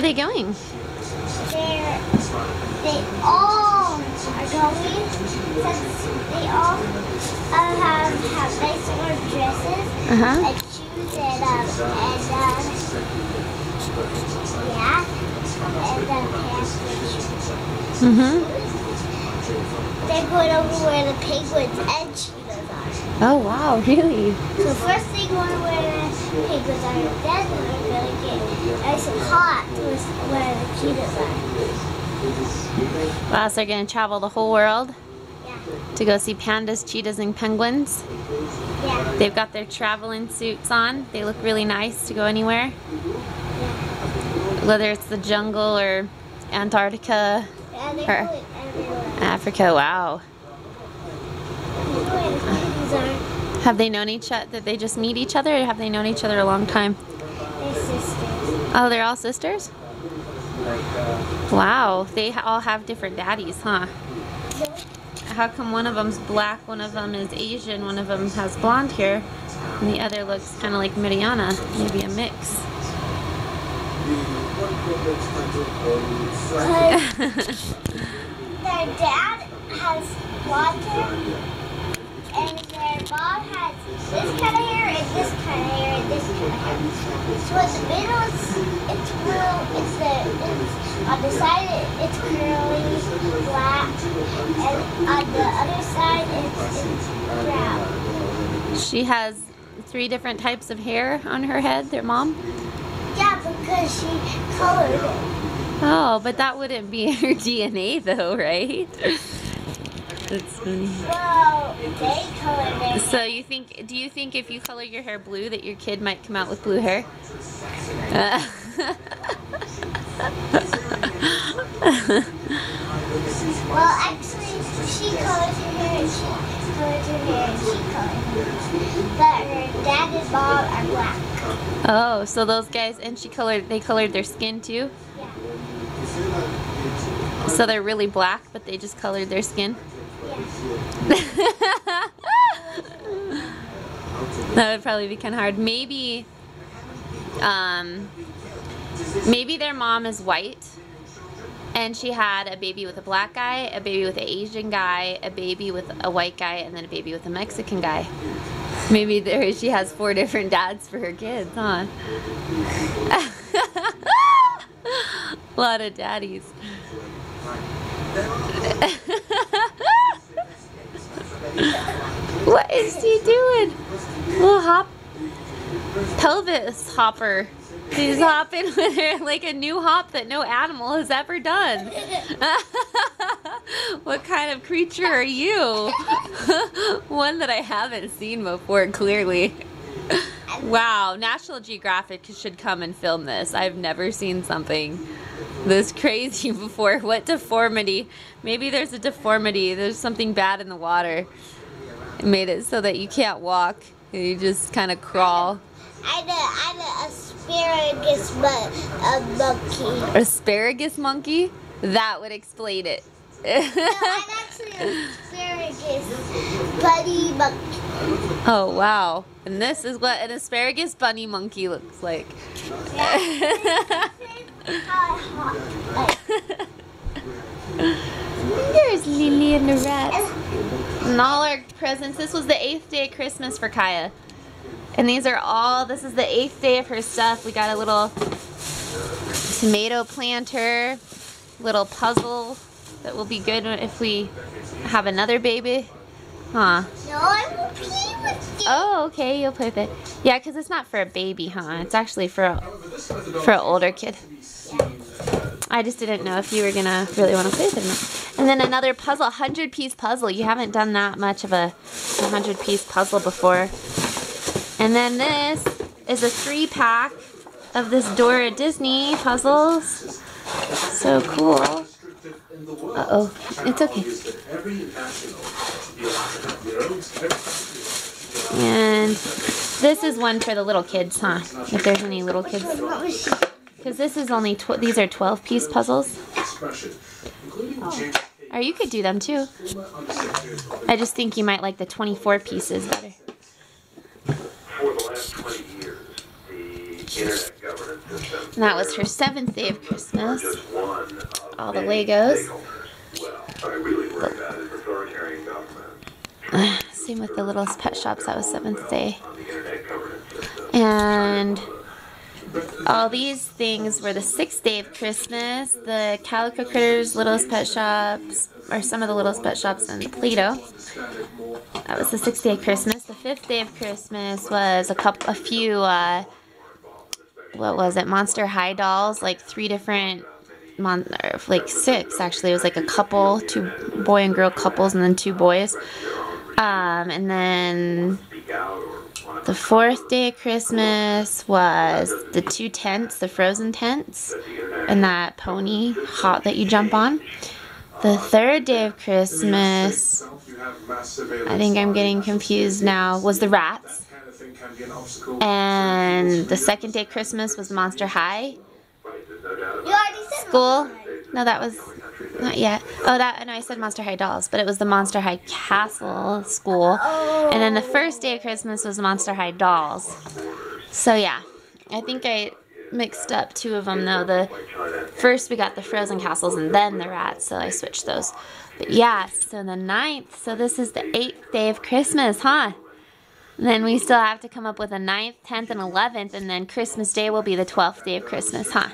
are they going? They're, they all are going since they all uh, have, have nice little dresses Uh-huh. and shoes and, um, and uh, yeah, and uh, pants and shoes. Mm-hmm. They're going over where the penguins and cheetahs are. Oh, wow, really? So first they go to where the penguins are, then they're going to get nice and hot to where the cheetahs are. Wow, so they're going to travel the whole world Yeah, to go see pandas, cheetahs, and penguins. yeah, They've got their traveling suits on. They look really nice to go anywhere. Whether it's the jungle or Antarctica, and they're Her. going everywhere. Africa, wow. Where the penguins are, Have they known each other? Did they just meet each other or have they known each other a long time? they're sisters. Oh, they're all sisters? Wow, they all have different daddies, huh? How come one of them's black, one of them is Asian, one of them has blonde hair, and the other looks kind of like Mariana? Maybe a mix. Their dad has blonde hair, and mom has this kind of hair, and this kind of hair, and this kind of hair. So in the middle, it's it's real. It's the it's, on the side it's curly black, and on the other side it's, it's brown. She has three different types of hair on her head, their mom. Yeah, because she colored it. Oh, but that wouldn't be her DNA though, right? That's funny. Well, they colored it. So you think, do you think if you color your hair blue that your kid might come out with blue hair? Uh, Well, actually, she colors her hair and she colors her hair and she colors her hair. But her dad and mom are black. oh, so those guys, and she colored, they colored their skin too? Yeah. So they're really black, but they just colored their skin? That would probably be kind of hard. Maybe, um, maybe their mom is white, and she had a baby with a black guy, a baby with an Asian guy, a baby with a white guy, and then a baby with a Mexican guy. Maybe there she has four different dads for her kids, huh? a lot of daddies. what is he doing? Little hop pelvis hopper. She's hopping with her like a new hop that no animal has ever done. what kind of creature are you? One that I haven't seen before, clearly. Wow, National Geographic should come and film this. I've never seen something this crazy before. What deformity? Maybe there's a deformity. There's something bad in the water. It made it so that you can't walk. You just kind of crawl. I'm a, I'm a asparagus mo- a monkey. Asparagus monkey? That would explain it. No, I'm actually an asparagus bunny monkey. oh, wow. And this is what an asparagus bunny monkey looks like. There's Lily and the rat. And all our presents. This was the eighth day of Christmas for Kaya. And these are all, this is the eighth day of her stuff. We got a little tomato planter, little puzzle that will be good if we have another baby. Huh. No, I will play with you. Oh, okay, you'll play with it. Yeah, because it's not for a baby, huh? It's actually for a, for an older kid. I just didn't know if you were gonna really want to play with it or not. And then another puzzle, 100 piece puzzle. You haven't done that much of a 100 piece puzzle before. And then this is a three pack of this Dora Disney puzzles. So cool. Uh oh, it's okay. And this is one for the little kids, huh? If there's any little kids. What was she? Because this is only, tw- these are 12 piece puzzles. Or you could do them too. I just think you might like the 24 pieces better. For the last 20 years, the Internet governance And that was her seventh day of Christmas. All the Legos. Same with the littlest pet shops. That was seventh day. And all these things were the sixth day of Christmas. The Calico Critters, Littlest Pet Shops, or some of the Littlest Pet Shops, and the Play-Doh. That was the sixth day of Christmas. The fifth day of Christmas was a couple, a few, uh, what was it, Monster High dolls, like three different, mon- or like six actually. It was like a couple, two boy and girl couples, and then two boys. Um, and then the fourth day of Christmas was the two tents, the frozen tents, and that pony hot that you jump on. The third day of Christmas, I think I'm getting confused now, was the rats. And the second day of Christmas was Monster High School. No, that was not yet. Oh, that and I said Monster High Dolls, but it was the Monster High Castle School. And then the first day of Christmas was Monster High Dolls. So yeah, I think I mixed up two of them though. The first we got the Frozen Castles and then the Rats, so I switched those. But yeah, so the ninth. So this is the eighth day of Christmas, huh? Then we still have to come up with a ninth, tenth, and eleventh, and then Christmas Day will be the twelfth day of Christmas, huh?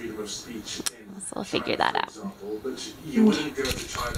Freedom of speech in So we'll figure that out. example, but you wouldn't go to China